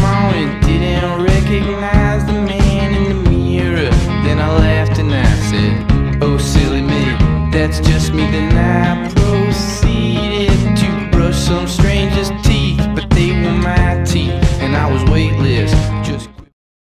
moment, didn't recognize the man in the mirror. Then I laughed and I said, Oh, silly me, that's just me, then I